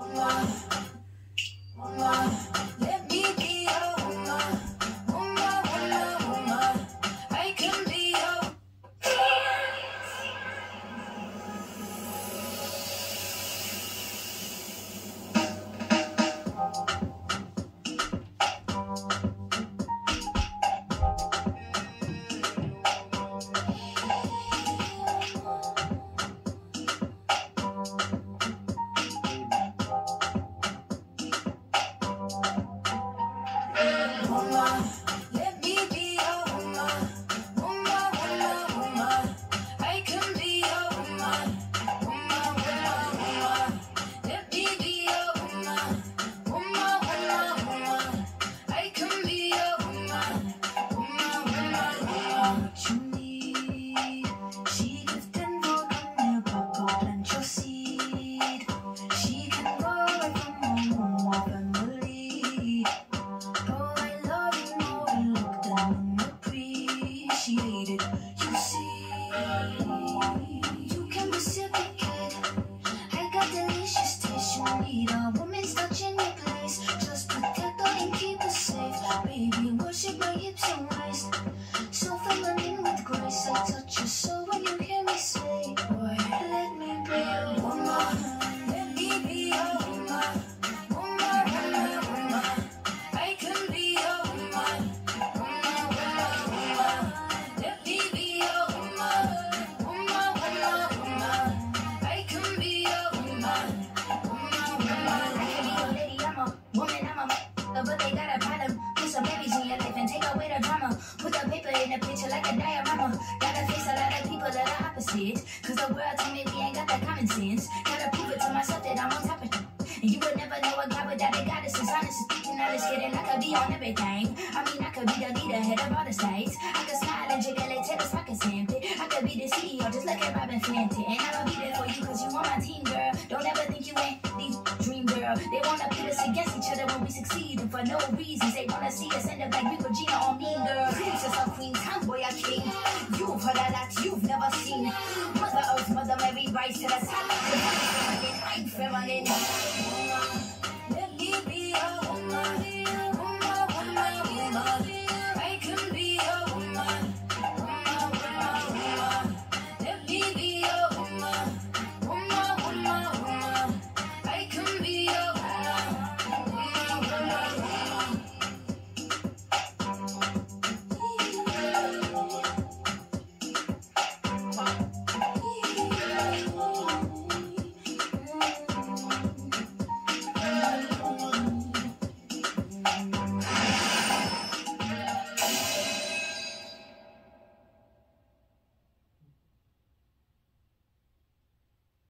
Let need a woman's touch in your place. Just protect her and keep her safe. Baby, worship my hips and waist. So feminine with grace. I touch your soul when you hear me say, but they got a problem. Put some babies in your life and take away the drama. Put the paper in the picture like a diorama. Gotta face a lot of people that are opposite. Cause the world told me we ain't got that common sense. Gotta prove it to myself that I'm on top of it. And you would never know a guy without a goddess. Is honest, speaking all this kidding. I could be on everything. I mean, I could be the leader, head of all the states. I could smile and jiggle it till his pockets empty. I could be the CEO, just look at Robyn Fenty. And I'll be reasons, they wanna see us end up like we Regina or Mean Girl. Princess or Queen, tomboy or king. You've heard a lot you've never seen. Mother Earth, Mother Mary, rise to the top. Feminine, I'm feminine.